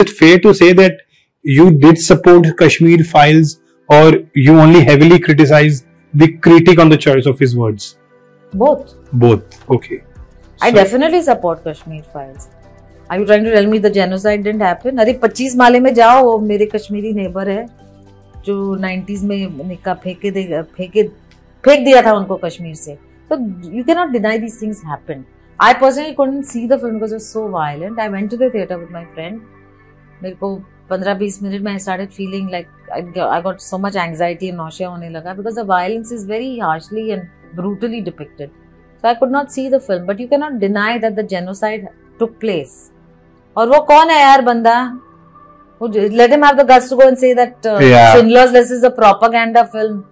it fair to say that you did support Kashmir files or you only heavily criticized the critic on the choice of his words? Both. Both. Okay. I So- definitely support Kashmir files. Are you trying to tell me the genocide didn't happen? अरे 25 माले में जाओ वो मेरे Kashmiri neighbour है जो 90s में निका फेंके दे फेंके फेंक दिया था उनको कश्मीर से so you cannot deny these things happened I personally couldn't see the film because it was so violent I went to the theater with my friend मेरे को पंद्रह बीस मिनट में I feeling like I got so much anxiety nausea होने लगा because the violence is very harshly and brutally depicted so I could not see the film but you cannot deny that the genocide took place और वो कौन है यार बंदा? Let him have the गस्ट go and say that सिंगलर्स this is a propaganda film